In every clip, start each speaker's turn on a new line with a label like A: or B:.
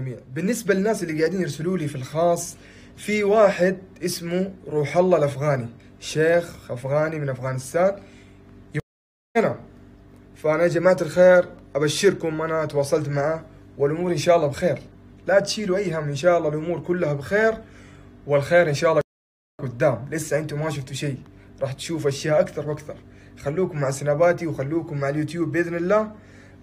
A: جميع. بالنسبة للناس اللي قاعدين يرسلوا لي في الخاص في واحد اسمه روح الله الأفغاني شيخ أفغاني من أفغانستان. هنا فأنا يا جماعة الخير أبشركم أنا تواصلت معه والأمور إن شاء الله بخير. لا تشيلوا أي هم إن شاء الله الأمور كلها بخير والخير إن شاء الله قدام. لسه أنتم ما شفتوا شيء. راح تشوفوا أشياء أكثر وأكثر. خلوكم مع سناباتي وخلوكم مع اليوتيوب بإذن الله.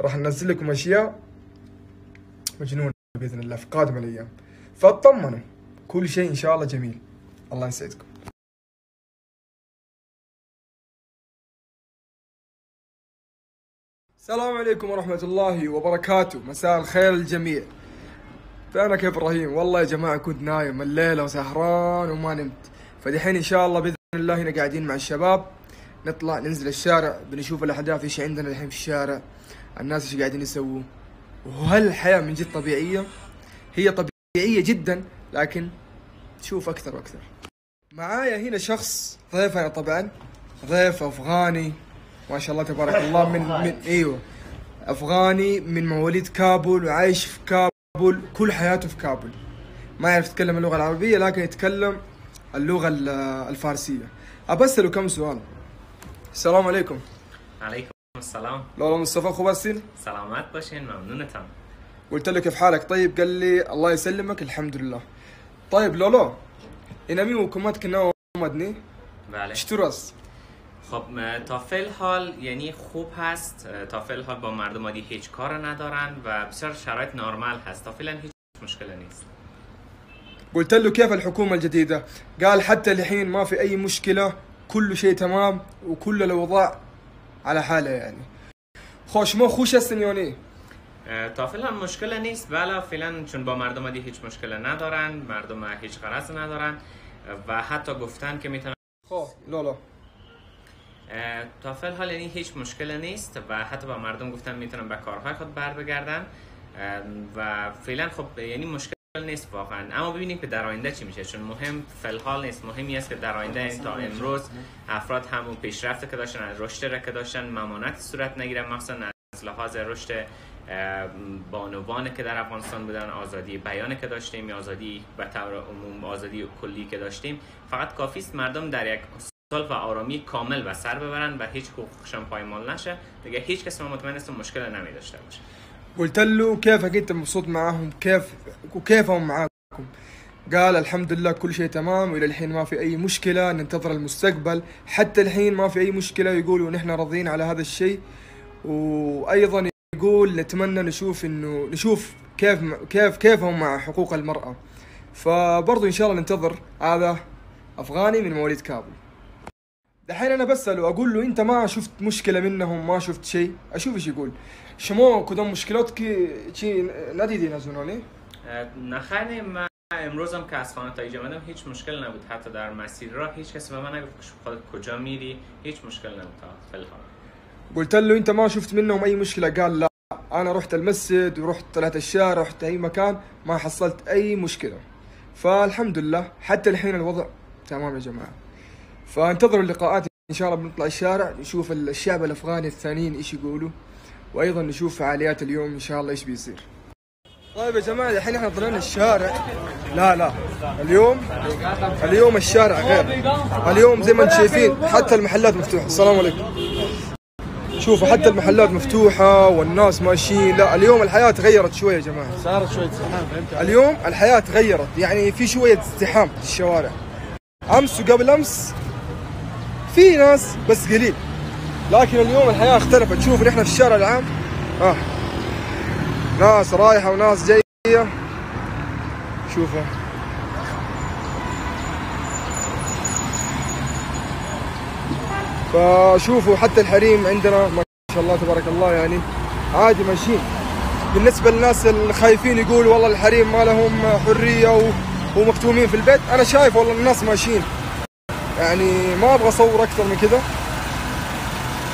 A: راح ننزل لكم أشياء. مجنونة بإذن الله في قادم الأيام. فاطمنوا. كل شيء إن شاء الله جميل. الله يسعدكم. السلام عليكم ورحمة الله وبركاته. مساء الخير للجميع. فأنا كيف إبراهيم؟ والله يا جماعة كنت نايم. الليلة وسهران وما نمت. فدحين إن شاء الله بإذن الله هنا قاعدين مع الشباب. نطلع ننزل الشارع بنشوف الأحداث إيش عندنا الحين في الشارع. الناس إيش قاعدين يسووا. وهل الحياة من جد طبيعية؟ هي طبيعية جدا لكن تشوف أكثر وأكثر. معايا هنا شخص ضيف أنا طبعا ضيف أفغاني ما شاء الله تبارك الله من من أيوه. أفغاني من مواليد كابول وعايش في كابول كل حياته في كابول. ما يعرف يتكلم اللغة العربية لكن يتكلم اللغة ال- الفارسية. ابسله كم سؤال. السلام عليكم.
B: علیکم السلام
A: لولا مصطفى خوباسين
B: سلامت باشین ممنونتم.
A: قلت له كيف حالك؟ طيب قال لي الله يسلمك الحمد لله. طيب لولو اینمی حکومت که نه آمدنی
B: بله.
A: چطور است
B: خب م- تا فعل حال یعنی خوب هست. آه، تا فعل حال با مردم عادی هیچ کار ندارن و بسیار شرایط نرمال هست. تا فعلا هیچ مشکل نیست.
A: قلت له كيف الحكومة الجديدة قال حتى الحين ما في أي مشكلة كل شيء تمام وكل الأوضاع على حالة يعني خوش ما خوش السنيوني
B: اه، تا فعلا مشکل نیست. بله فعلا چون با مردم عادی هیچ مشکل ندارن مردم هیچ غرض ندارن و حتی گفتن که می‌تونن
A: خو لا لا
B: اه، تا فعل حال یعنی هیچ مشکل نیست و حتی با مردم گفتن می‌تونن به کارهای خود بر بگردن و فعلا خب یعنی مشکل نیست واقعا. اما ببینیم که در آینده چی میشه. چون مهم فعل حال نیست. مهمی است که در آینده این تا امروز افراد همون پیشرفت که داشتن از رشد را که داشتن ممانعت صورت نگیره مخصوصا از لحاظ رشد بانوان که در افغانستان بودن آزادی بیان که داشتیم آزادی به طور عموم آزادی کلی که داشتیم. فقط کافی است مردم در یک صلح و آرامی کامل و سر ببرن و هیچ حقوقشان پایمال نشه. دیگه هیچ کس ما مطمئن است مشکل نمی داشته باشه.
A: قلت له كيفك أنت مبسوط معاهم؟ كيف وكيفهم معاكم؟ قال الحمد لله كل شيء تمام والى الحين ما في أي مشكلة ننتظر المستقبل. حتى الحين ما في أي مشكلة يقولوا نحن راضيين على هذا الشيء. وأيضا يقول نتمنى نشوف انه نشوف كيف كيف كيفهم مع حقوق المرأة. فبرضو إن شاء الله ننتظر. هذا أفغاني من مواليد كابول. دحين أنا بسأله أقول له أنت ما شفت مشكلة منهم ما شفت شيء؟ أشوف إيش يقول. شما کدام مشکلات که چی ندیدین از اونانی
B: نخیر من امروز هم که از خانه تا اینجا هیچ مشکل نبود. حتی در مسیر راه هیچ کسی به من نگفت که خودت کجا میری. هیچ مشکل نبود تا فعل حال
A: قلت له أنت ما شفت منهم أي مشكلة؟ قال لا. أنا رحت المسجد ورحت طلعت الشارع رحت أي مكان ما حصلت أي مشكلة. فالحمد لله حتى الحين الوضع تمام يا جماعة. فانتظروا اللقاءات. إن شاء الله بنطلع الشارع نشوف الشعب الأفغاني الثانيين إيش يقولوا وأيضا نشوف فعاليات اليوم إن شاء الله إيش بيصير. طيب يا جماعة الحين إحنا طلعنا الشارع. لا لا. اليوم اليوم الشارع غير. اليوم زي ما أنتم شايفين حتى المحلات مفتوحة. السلام عليكم. شوفوا حتى المحلات مفتوحة والناس ماشيين. لا اليوم الحياة تغيرت شوية يا جماعة.
C: صارت شوية زحام فهمت
A: اليوم الحياة تغيرت يعني في شوية ازدحام في الشوارع. أمس وقبل أمس في ناس بس قليل. لكن اليوم الحياة اختلفت. شوفوا نحن في الشارع العام. آه. ناس رايحة وناس جاية. شوفوا فشوفوا حتى الحريم عندنا ما شاء الله تبارك الله يعني عادي ماشيين. بالنسبة للناس الخايفين يقولوا والله الحريم ما لهم حرية و... ومكتومين في البيت أنا شايف والله الناس ماشيين. يعني ما أبغى أصور أكثر من كذا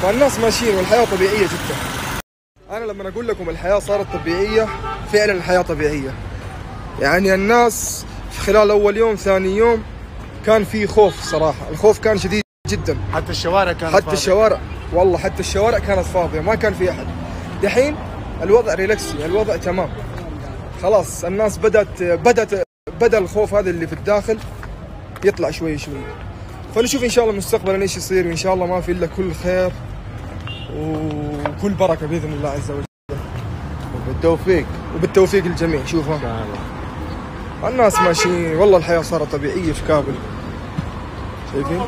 A: فالناس ماشيين والحياة طبيعية جدا. أنا لما أقول لكم الحياة صارت طبيعية فعلا الحياة طبيعية. يعني الناس في خلال أول يوم ثاني يوم كان في خوف صراحة. الخوف كان شديد جدا.
C: حتى الشوارع كانت
A: حتى
C: فاضية.
A: الشوارع والله حتى الشوارع كانت فاضية ما كان في أحد. دحين الوضع relax الوضع تمام. خلاص الناس بدأت بدأت بدأ الخوف هذا اللي في الداخل يطلع شوي شوي. فنشوف إن شاء الله مستقبلا إيش يصير وإن شاء الله ما في إلا كل خير وكل بركة بإذن الله عز وجل.
C: بالتوفيق
A: وبالتوفيق للجميع شوف ها الناس ماشيين. والله الحياة صارت طبيعية في كابل. شايفين؟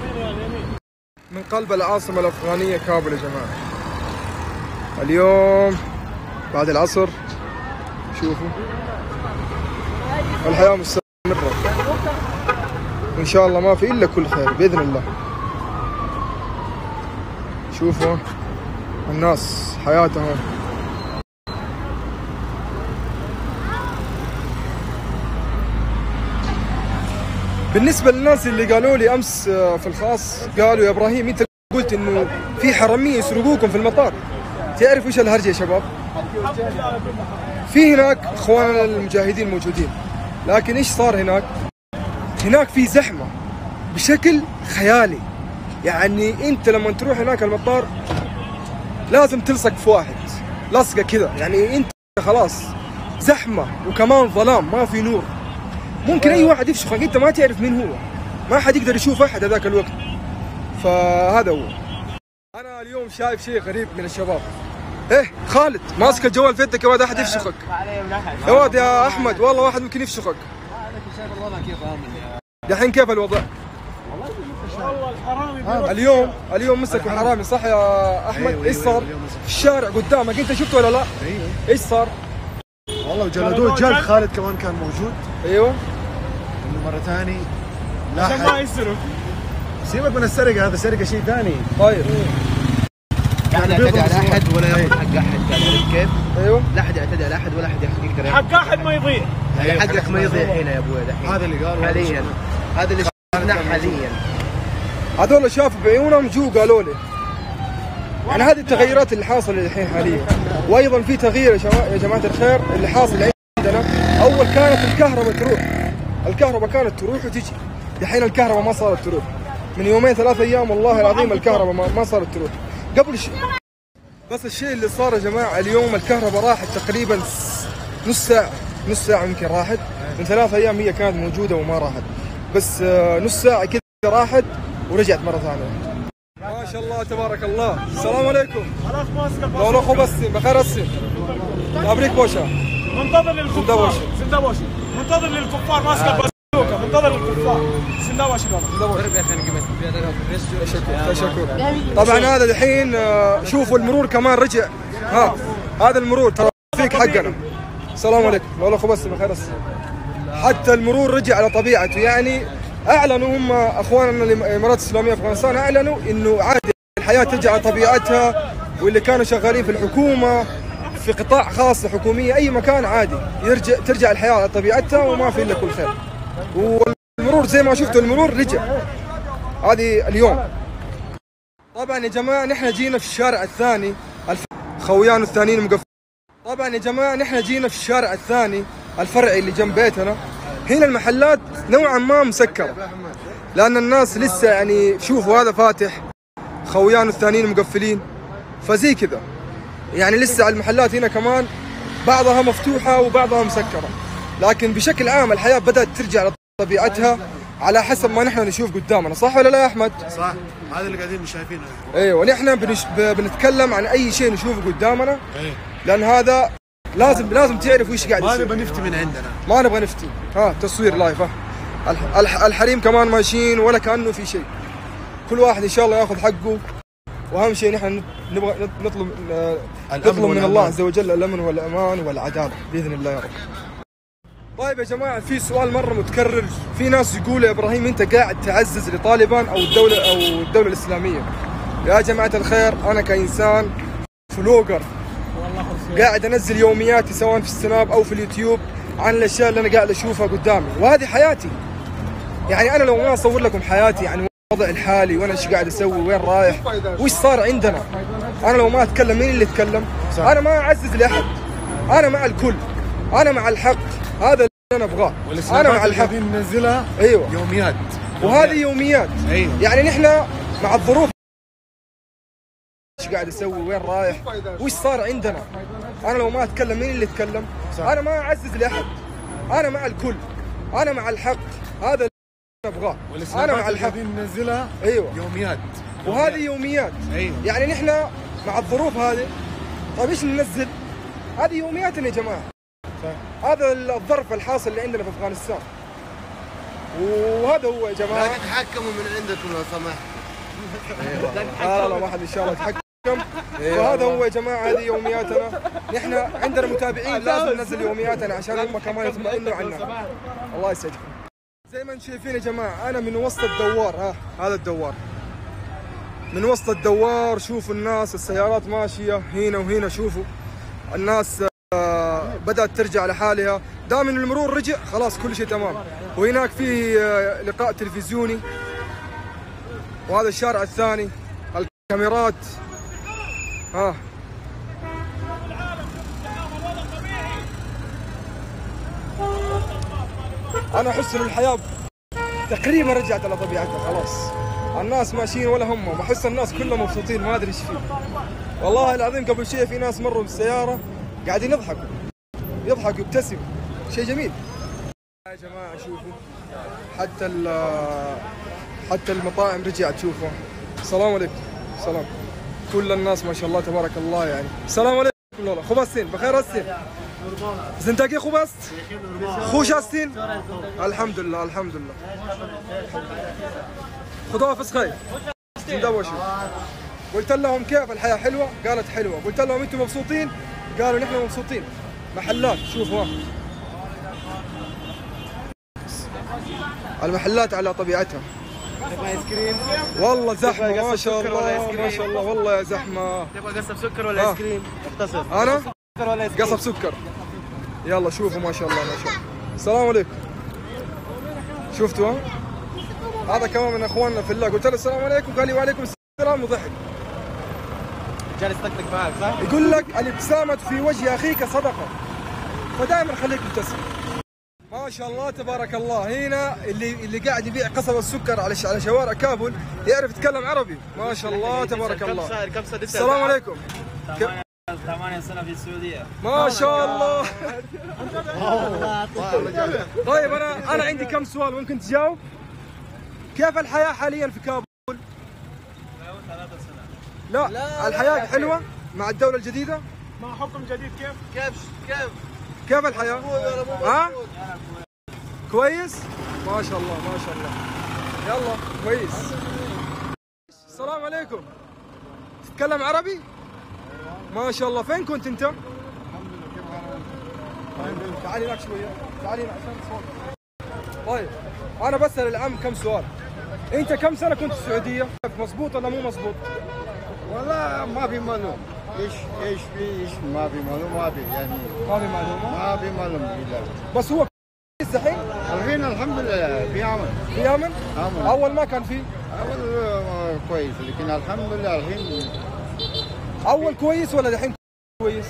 A: من قلب العاصمة الأفغانية كابل يا جماعة. اليوم بعد العصر شوفوا. الحياة مستمره وان شاء الله ما في إلا كل خير بإذن الله شوفوا الناس حياتهم بالنسبة للناس اللي قالوا لي أمس آه، في الخاص قالوا يا إبراهيم أنت قلت إنه في حرامية يسرقوكم في المطار تعرف إيش الهرجة يا شباب؟ في هناك إخواننا المجاهدين موجودين لكن إيش صار هناك؟ هناك في زحمة بشكل خيالي. يعني أنت لما تروح هناك المطار لازم تلصق في واحد لصقة كذا يعني أنت خلاص زحمة وكمان ظلام ما في نور. ممكن أي واحد يفشخك أنت ما تعرف مين هو. ما حد يقدر يشوف أحد هذاك الوقت. فهذا هو. أنا اليوم شايف شيء غريب من الشباب. إيه خالد ماسك الجوال في يدك يا ولد أحد يفشخك. يا ولد يا أحمد والله واحد ممكن يفشخك. دحين كيف الوضع؟ اليوم اليوم مسكوا حرامي صح يا أحمد؟
C: أيوة،
A: إيش
C: أيوة،
A: صار؟
C: اليوم مسكوا.
A: في الشارع قدامك أنت شفته ولا لا؟
C: أيوه.
A: إيش صار؟
C: والله وجلدوه جلد خالد كمان كان موجود.
A: أيوه.
C: إنه مرة ثاني
D: عشان ما يسرق.
C: سيبك من السرقة هذا سرقة شيء ثاني.
A: طيب.
E: لا احد يعتدي على أحد ولا ياخذ حق أحد كيف؟
A: أيوه.
E: لا احد يعتدي على أحد ولا أحد يقدر
D: حق أحد ما يضيع.
E: يعني حقك ما يضيع هنا يا أبوي دحين.
C: هذا اللي قاله.
E: حاليا. هذا اللي شفناه حاليا.
A: هذول شافوا بعيونهم جو قالوا لي. يعني هذه التغيرات اللي حاصلة الحين حاليا. وأيضا في تغيير يا جماعة الخير اللي حاصل عندنا. أول كانت الكهرباء تروح. الكهرباء كانت تروح وتجي. الحين الكهرباء ما صارت تروح. من يومين ثلاث أيام والله العظيم الكهرباء ما, صارت تروح. قبل ش... بس الشيء اللي صار يا جماعة اليوم الكهرباء راحت تقريبا نص ساعة. نص ساعة يمكن راحت. من ثلاث أيام هي كانت موجودة وما راحت. بس آه، نص ساعة كذا راحت ورجعت مرة ثانية. ما شاء الله تبارك الله. السلام عليكم.
D: خلاص ماسك
A: لو لو بسم بخير السم تبريك بوشا
D: منتظر للكفار.
A: سندوشي
D: منتظر للكفار ماسك بازوكا منتظر للكفار. والله
A: تشكر تشكر طبعا هذا الحين آه، شوفوا المرور كمان رجع. ها هذا المرور ترافيك حقنا. السلام عليكم. لو بسم بخير السم حتى المرور رجع على طبيعته. يعني أعلنوا هم أخواننا الإمارات الإسلامية أفغانستان أعلنوا إنه عادي الحياة ترجع على طبيعتها واللي كانوا شغالين في الحكومة في قطاع خاص حكومية أي مكان عادي يرجع ترجع الحياة على طبيعتها وما في إلا كل خير. والمرور زي ما شفتوا المرور رجع. هذه اليوم. طبعا يا جماعة نحن جينا في الشارع الثاني. خويان الثانيين مقفل طبعا يا جماعة نحن جينا في الشارع الثاني. الفرعي اللي جنب بيتنا. هنا المحلات نوعا ما مسكرة. لأن الناس لسه يعني شوفوا هذا فاتح. خويان الثانيين مقفلين. فزي كذا. يعني لسه المحلات هنا كمان بعضها مفتوحة وبعضها مسكرة. لكن بشكل عام الحياة بدأت ترجع لطبيعتها على حسب ما نحن نشوف قدامنا. صح ولا لا يا أحمد؟
C: صح. هذا اللي قاعدين شايفينه.
A: أيوه. ونحن بنش... بنتكلم عن أي شيء نشوفه قدامنا.
C: إيه.
A: لأن هذا لازم لازم تعرف وش قاعد
C: ما
A: يصير.
C: نبغى نفتي من عندنا.
A: ما نبغى نفتي. ها تصوير لايف ها. الح... الح... الحريم كمان ماشيين ولا كأنه في شيء. كل واحد إن شاء الله ياخذ حقه. وأهم شيء نحن نبغى نط- نطلب آه، نطلب من الله. عز وجل الأمن والأمان والعدالة بإذن الله يا رب. طيب يا جماعة في سؤال مرة متكرر. في ناس يقولوا يا إبراهيم أنت قاعد تعزز لطالبان أو الدولة أو الدولة الإسلامية. يا جماعة الخير أنا كإنسان فلوجر. قاعد انزل يومياتي سواء في السناب أو في اليوتيوب عن الأشياء اللي أنا قاعد أشوفها قدامي. وهذه حياتي. يعني أنا لو ما أصور لكم حياتي يعني وضع الحالي وأنا إيش قاعد أسوي وين رايح وش صار عندنا. أنا لو ما أتكلم مين اللي يتكلم؟ أنا ما أعزز لأحد. أنا مع الكل. أنا مع الحق. هذا اللي أنا أبغاه.
C: أنا
A: مع الحق.
C: ننزلها
A: أيوه.
C: يوميات.
A: وهذه يوميات.
C: أيوه.
A: يعني نحن مع الظروف إيش قاعد أسوي وين رايح؟ وش صار عندنا؟ أنا لو ما أتكلم مين اللي يتكلم؟ أنا ما أعزز لأحد. أنا مع الكل. أنا مع الحق. هذا اللي أبغاه.
C: أنا
A: مع الحق.
C: ننزلها
A: أيوه.
C: يوميات.
A: وهذه يوميات.
C: أيوه.
A: يعني نحن مع الظروف هذه. طيب إيش ننزل؟ هذه يومياتنا يا جماعة.
C: صح.
A: هذا الظرف الحاصل اللي عندنا في أفغانستان. وهذا هو يا
E: لا
A: جماعة
E: تتحكموا من عندكم لو سمحت
A: لا لا لا ما حد إن شاء الله يتحكم. وهذا هو يا جماعة هذه يومياتنا. نحن عندنا متابعين لازم ننزل يومياتنا عشان هم كمان يطمئنوا عنا. الله يسعدكم. زي ما أنتم شايفين يا جماعة أنا من وسط الدوار. ها هذا الدوار. من وسط الدوار شوفوا الناس السيارات ماشية هنا وهنا شوفوا. الناس آه، بدأت ترجع لحالها. دام ان المرور رجع خلاص كل شيء تمام. وهناك في آه، لقاء تلفزيوني. وهذا الشارع الثاني. الكاميرات ها أنا أحس ان الحياة تقريبا رجعت على طبيعتها خلاص. الناس ماشيين ولا هم. احس الناس كلهم مبسوطين ما أدري إيش فيه والله العظيم قبل شيء في ناس مروا بالسيارة قاعدين يضحكوا. يضحك يبتسم شيء جميل. يا جماعة شوفوا. حتى حتى المطاعم رجعت شوفوا. السلام عليكم. سلام كل الناس ما شاء الله تبارك الله يعني. السلام عليكم لولا خو بستين بخير هستين؟ زنتاقي خو بست خوش هستين؟ الحمد لله الحمد لله خذوها خير زندوشوا قلت لهم كيف الحياة حلوة. قالت حلوة. قلت لهم أنتم مبسوطين؟ قالوا نحن مبسوطين. محلات. شوفوا. المحلات على طبيعتها. والله زحمة ما شاء الله ما شاء الله والله يا زحمة.
E: تبغى قصب سكر
A: ولا آيس
E: كريم؟ اختصر ولا
A: قصب سكر. يلا شوفوا ما شاء الله ما شاء الله. السلام عليكم. شفتوا؟ ها؟ هذا كمان من أخواننا في الله قلت له السلام عليكم قال لي وعليكم السلام وضحك.
E: جالس طقطق معك صح؟
A: يقول لك الابتسامة في وجه أخيك صدقة. فدائما خليك مبتسم. ما شاء الله تبارك الله. هنا اللي اللي قاعد يبيع قصب السكر على ش- على شوارع كابول يعرف يتكلم عربي. ما شاء الله تبارك
E: كم
A: الله السلام عليكم.
F: ثمانية سنة في السعودية.
A: ما شاء الله. طيب أنا أنا عندي كم سؤال ممكن تجاوب؟ كيف الحياة حاليا في كابول؟ لا, لا الحياة حلوة مع الدولة الجديدة؟
D: مع حكم جديد كيف؟
E: كيف كيف؟
A: كيف الحياة؟ ها؟ كويس؟ ما شاء الله ما شاء الله. يلا كويس. السلام عليكم. تتكلم عربي؟ ما شاء الله. فين كنت انت؟ تعالي هناك شوية. تعالي عشان طيب أنا بسأل العم كم سؤال. أنت كم سنة كنت في السعودية؟ مزبوط ولا مو مزبوط
G: والله ما في معلوم إيش إيش في إيش ما في معلوم ما في يعني
A: ما في معلومه
G: ما في معلوم بالله
A: بس هو كويس الحين؟
G: الحين الحمد لله في عمل
A: في آمن؟
G: امل
A: أول ما كان في؟
G: أول آه، كويس لكن الحمد لله الحين
A: أول كويس ولا الحين كويس؟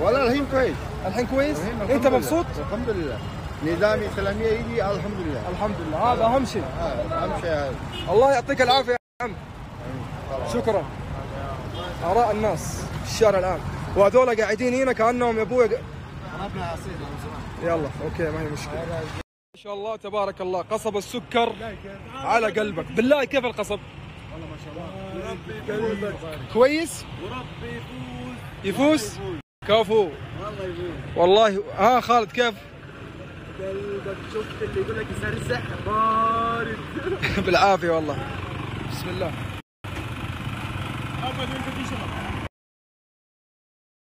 G: والله الحين كويس.
A: الحين كويس؟
G: الحين أنت.
A: مبسوط؟
G: الحمد لله. نظام اسلاميه يجي الحمد لله.
A: الحمد لله. هذا أهم شيء.
G: آه، أهم شيء هذا.
A: الله يعطيك العافية يا عم. شكرا. آراء الناس في الشارع الآن. وهذول قاعدين هنا كأنهم يا أبوي يلا أوكي ما هي مشكلة. ما شاء الله تبارك الله. قصب السكر على قلبك. بالله كيف القصب؟ كويس؟
D: وربي
A: يفوز.
D: يفوز؟
A: كفو. والله ها خالد كيف؟
D: قلبك شفت اللي يقول لك يزرزح بارد.
A: بالعافية والله. بسم الله.
D: ابدا انت في شباب